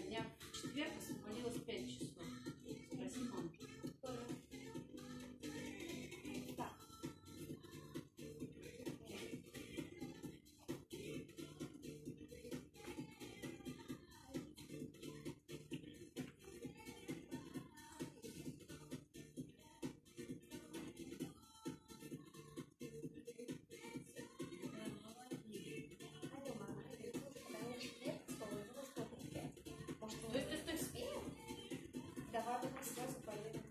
дня. В четверг освободилось 5 часов. Gracias.